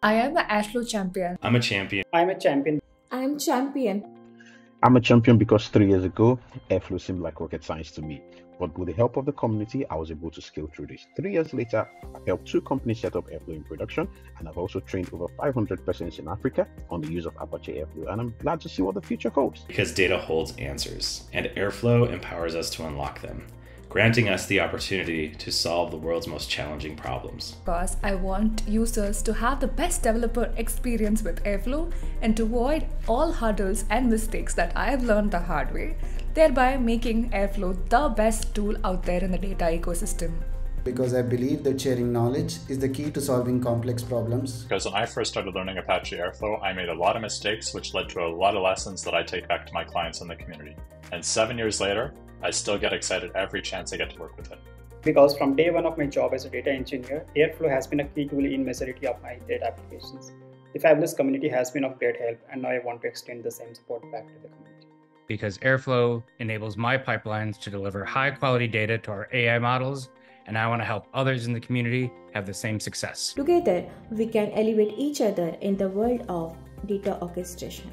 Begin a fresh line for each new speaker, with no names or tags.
I am an Airflow champion.
I'm a champion.
I'm a champion.
I'm champion.
I'm a champion because three years ago, Airflow seemed like rocket science to me. But with the help of the community, I was able to scale through this. Three years later, I've helped two companies set up Airflow in production, and I've also trained over 500 persons in Africa on the use of Apache Airflow. And I'm glad to see what the future holds.
Because data holds answers, and Airflow empowers us to unlock them granting us the opportunity to solve the world's most challenging problems.
Because I want users to have the best developer experience with Airflow and to avoid all hurdles and mistakes that I have learned the hard way, thereby making Airflow the best tool out there in the data ecosystem
because I believe that sharing knowledge is the key to solving complex problems.
Because when I first started learning Apache Airflow, I made a lot of mistakes, which led to a lot of lessons that I take back to my clients in the community. And seven years later, I still get excited every chance I get to work with it.
Because from day one of my job as a data engineer, Airflow has been a key tool in majority of my data applications. The Fabulous community has been of great help, and now I want to extend the same support back to the community.
Because Airflow enables my pipelines to deliver high quality data to our AI models, and I want to help others in the community have the same success.
Together, we can elevate each other in the world of data orchestration.